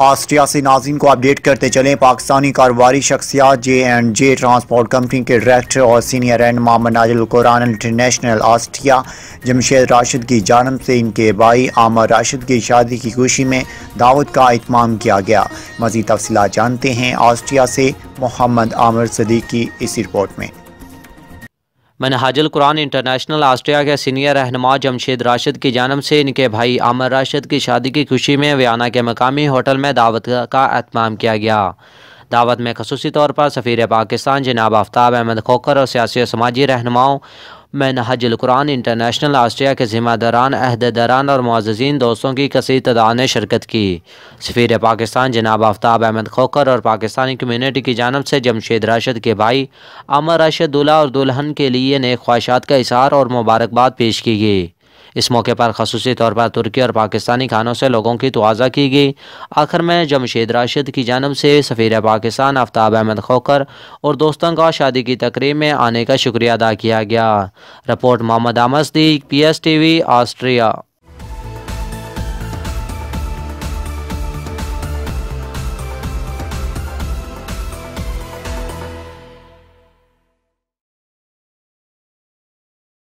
Austria से नाजिन को update करते चलें। पाकिस्तानी कारोबारी शख्सियात J and J transport company के डायरेक्टर और senior and Mohammad Nazil Quran international Austria Jamshed Rashid की जानब से इनके भाई आमर राशिद की शादी की खुशी में दावत का अहतमाम किया गया। मजीद तफसी जानते हैं ऑस्ट्रिया से मोहम्मद आमर सदीक की इस रिपोर्ट में। मनहाजुल कुरान इंटरनेशनल आस्ट्रिया के सीनियर रहनमा जमशेद राशिद की जानब से इनके भाई आमर राशिद की शादी की खुशी में व्याना के मकामी होटल में दावत का अहतमाम किया गया। दावत में खसूसी तौर पर सफ़ीर पाकिस्तान जनाब आफ्ताब अहमद खोकर और सियासी और समाजी रहनुमाओं में नहजुलकुरान इंटरनेशनल आस्ट्रिया के ज़िम्मेदारान, अहदेदारान और मुआजीन दोस्तों की कसी तदाद ने शिरकत की। सफ़ीर पाकिस्तान जनाब आफ्ताब अहमद खोकर और पाकिस्तानी कम्यूनिटी की जानब से जमशेद राशद के भाई अमर राशद दुल्हा और दुल्हन के लिए नए ख्वाहिशात का इशार और मुबारकबाद पेश की गई। इस मौके पर खसूसी तौर पर तुर्की और पाकिस्तानी खानों से लोगों की तोज़ा की गई। आखिर में जमशेद राशिद की जानब से सफ़ी पाकिस्तान आफ्ताब अहमद खोकर और दोस्तों का शादी की तकरीब में आने का शुक्रिया अदा किया गया। Report Mohammad आमस्दी P S T V Austria